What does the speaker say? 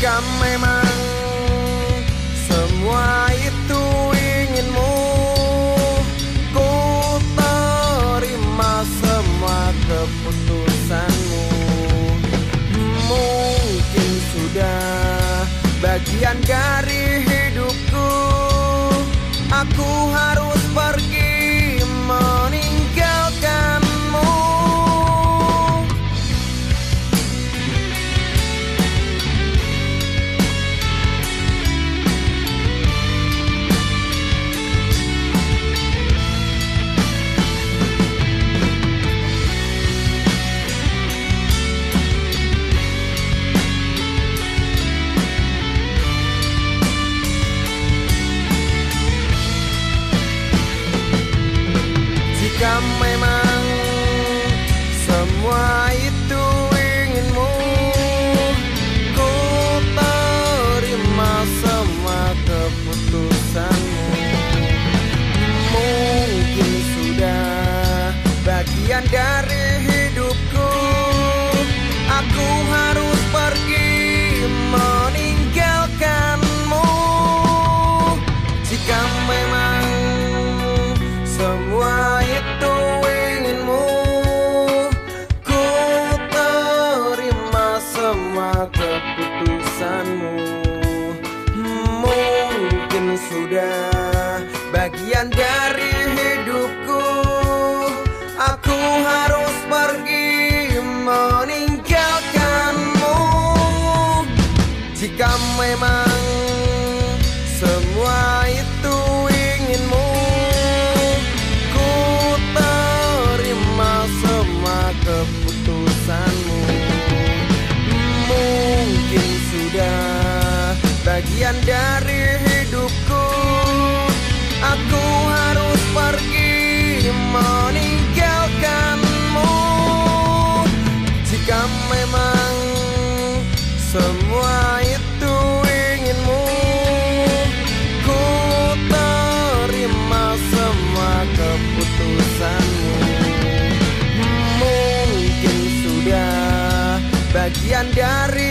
Jika memang semua itu inginmu Ku terima semua keputusanmu. Mungkin sudah bagian dari memang semua itu inginmu. Ku terima semua keputusanmu. Mungkin sudah bagian dari hidupku. Aku harus pergi meninggalkanmu. Jika memang terima semua semua itu inginmu. Ku terima semua keputusanmu. Mungkin sudah bagian dari